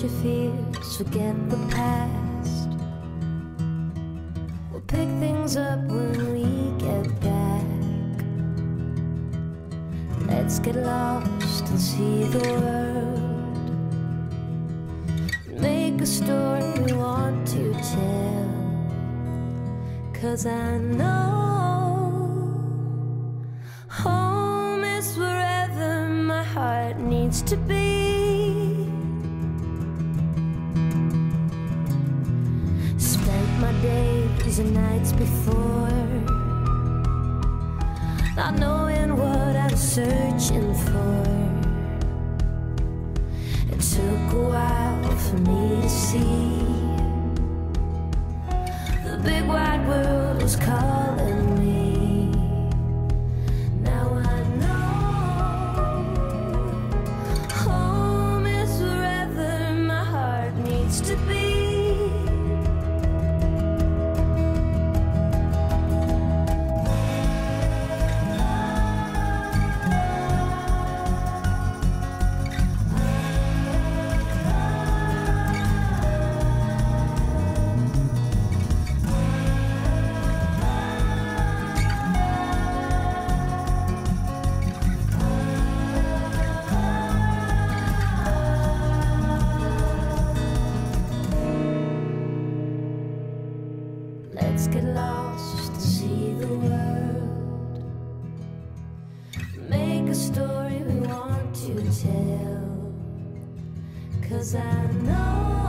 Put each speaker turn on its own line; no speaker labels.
your fears, forget the past. We'll pick things up when we get back. Let's get lost and see the world. Make a story we want to tell. Cause I know home is wherever my heart needs to be. And nights before, not knowing what I was searching for. It took a while for me to see the big wide world was calling me. Let's get lost to see the world. Make a story we want to tell. Cause I know